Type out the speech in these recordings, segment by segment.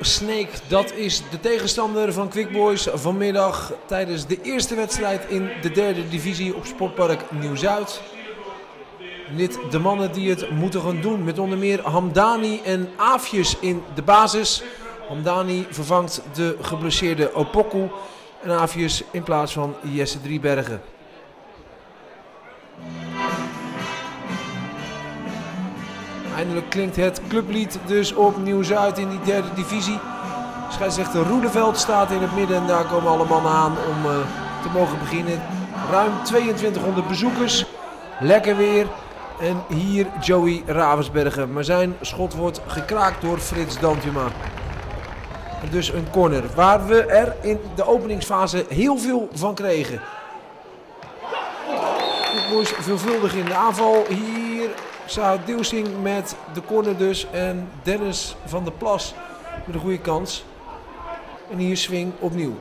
Snake, dat is de tegenstander van Quick Boys vanmiddag tijdens de eerste wedstrijd in de derde divisie op Sportpark Nieuw-Zuid. Dit de mannen die het moeten gaan doen met onder meer Hamdani en Aafjes in de basis. Hamdani vervangt de geblesseerde Opoku en Aafjes in plaats van Jesse Driebergen. Eindelijk klinkt het clublied dus opnieuw Zuid in die derde divisie. Scheidsrechter Roedeveld staat in het midden en daar komen alle mannen aan om uh, te mogen beginnen. Ruim 2200 bezoekers. Lekker weer. En hier Joey Ravensbergen. Maar zijn schot wordt gekraakt door Frits Dantuma. Dus een corner waar we er in de openingsfase heel veel van kregen. Boys veelvuldig in de aanval. Hier Saad Deusing met de corner dus. En Dennis van der Plas met een goede kans. En hier swing opnieuw.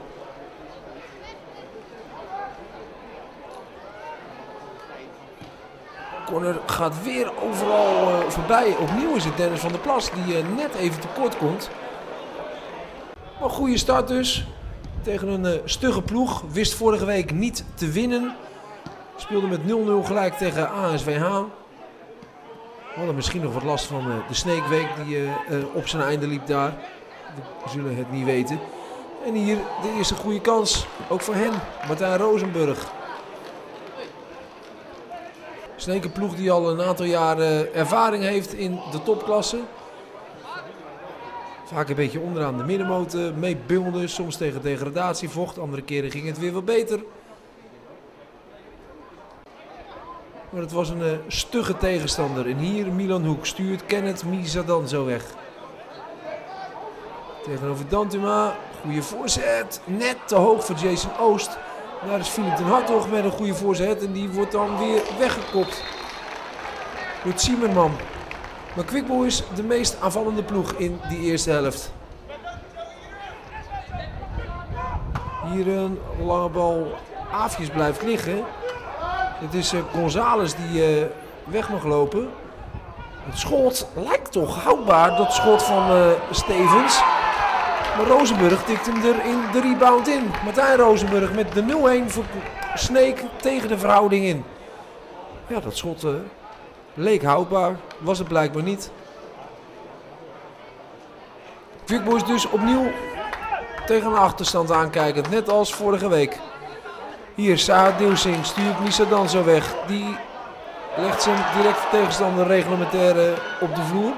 Corner gaat weer overal uh, voorbij. Opnieuw is het Dennis van der Plas die uh, net even tekort komt. Maar goede start dus. Tegen een uh, stugge ploeg. Wist vorige week niet te winnen. Speelde met 0-0 gelijk tegen ASVH. Hadden misschien nog wat last van uh, de Sneekweek die uh, uh, op zijn einde liep daar. We zullen het niet weten. En hier de eerste goede kans. Ook voor hen. Martijn Rozenburg. Snekenploeg die al een aantal jaren ervaring heeft in de topklasse. Vaak een beetje onderaan de middenmoten mee. Soms tegen degradatievocht. Andere keren ging het weer wat beter. Maar het was een uh, stugge tegenstander. En hier Milan Hoek stuurt Kenneth Mizadan zo weg. Tegenover Dantuma. Goede voorzet. Net te hoog voor Jason Oost. Daar is Philip den Hartog met een goede voorzet. En die wordt dan weer weggekopt. Door Zimmerman. Maar Quickboy is de meest aanvallende ploeg in die eerste helft. Hier een lange bal. Aafjes blijft liggen. Het is uh, Gonzales die uh, weg mag lopen. Het schot lijkt toch houdbaar, dat schot van uh, Stevens. Maar Rozenburg tikt hem er in de rebound in. Martijn Rozenburg met de 0-1 voor Sneek tegen de verhouding in. Ja, dat schot leek houdbaar. Was het blijkbaar niet. Quickboys dus opnieuw tegen een achterstand aankijkend. Net als vorige week. Hier, Saad Deusing stuurt Misa dan zo weg. Die legt zijn directe tegenstander reglementair op de vloer.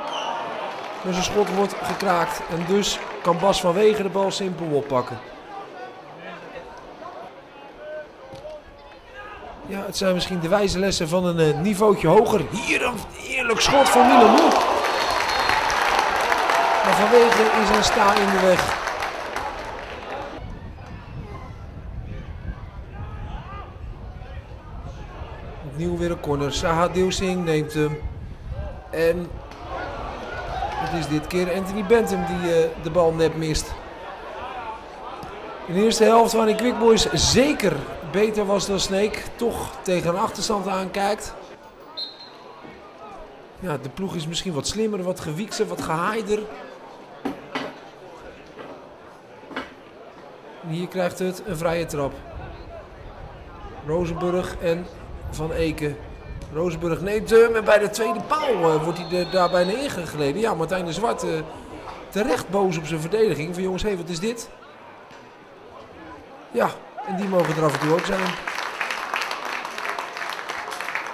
Maar zijn schot wordt gekraakt. En dus kan Bas van Wegen de bal simpel oppakken. Ja, het zijn misschien de wijze lessen van een uh, niveautje hoger. Hier een eerlijk schot van Milan. Maar Van Wegen is een sta in de weg. Opnieuw weer een corner. Saha Deusing neemt hem. En het is dit keer Anthony Bentham die uh, de bal net mist. In de eerste helft waarin Quick Boys zeker beter was dan Snake. Toch tegen een achterstand aankijkt. Ja, de ploeg is misschien wat slimmer, wat gewiekser, wat gehaaider. Hier krijgt het een vrije trap. Rozenburg en Van Eken. Rozenburg neemt hem en bij de tweede paal uh, wordt hij er daar bijna ingegleden. Ja, Martijn de Zwart uh, terecht boos op zijn verdediging. Van jongens, hé, wat is dit? Ja, en die mogen er af en toe ook zijn.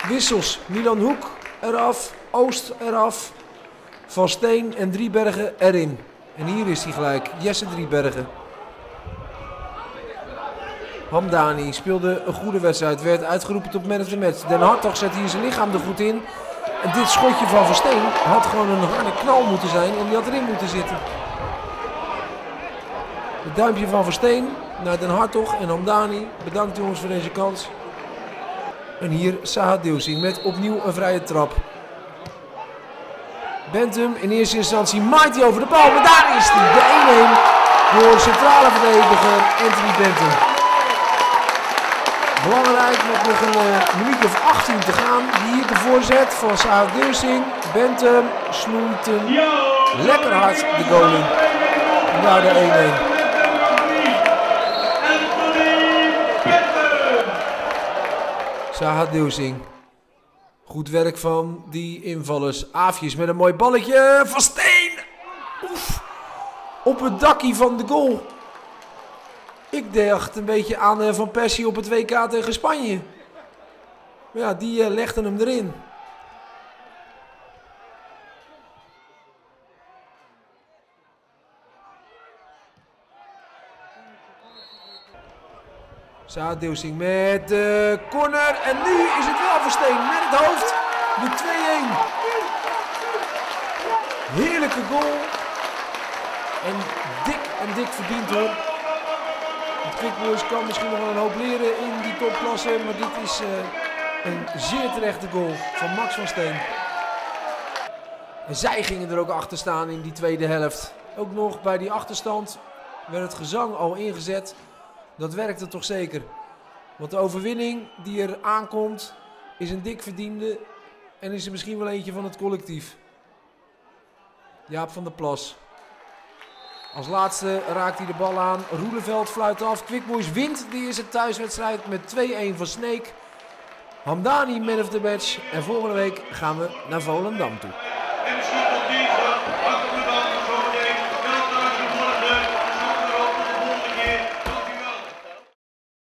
Wissels. Milan Hoek eraf. Oost eraf. Van Steen en Driebergen erin. En hier is hij gelijk. Jesse Driebergen. Hamdani speelde een goede wedstrijd. Werd uitgeroepen tot man of the match. Den Hartog zet hier zijn lichaam er goed in. En dit schotje van Van Steen had gewoon een harde knal moeten zijn. En die had erin moeten zitten. Het duimpje van Versteen naar Den Hartog en Hamdani. Bedankt jongens voor deze kans. En hier Sahad Deusing met opnieuw een vrije trap. Bentham in eerste instantie maait hij over de bal. Maar daar is hij. De 1-1 door centrale verdediger Anthony Bentham. Belangrijk met nog een uh, minuut of 18 te gaan. Hier de voorzet van Sahad Deusing. Bentham snoeit hem lekker hard de goal in. naar de 1-1. Zaha Deusing. Goed werk van die invallers. Aafjes met een mooi balletje. Van Steen! Oef. Op het dakkie van de goal. Ik dacht een beetje aan eh, Van Persie op het WK tegen Spanje. Maar ja, die uh, legden hem erin. Saadilsing met de corner. En nu is het wel Versteen met het hoofd. De 2-1. Heerlijke goal. En dik en dik verdiend hoor. Het kan misschien nog wel een hoop leren in die topklasse. Maar dit is uh, een zeer terechte goal van Max van Steen. En zij gingen er ook achter staan in die tweede helft. Ook nog bij die achterstand werd het gezang al ingezet. Dat werkte toch zeker. Want de overwinning die er aankomt is een dik verdiende en is er misschien wel eentje van het collectief. Jaap van der Plas. Als laatste raakt hij de bal aan. Roeleveld fluit af. Quickboys wint die is thuiswedstrijd met 2-1 van Sneek. Hamdani man of the match. En volgende week gaan we naar Volendam toe. En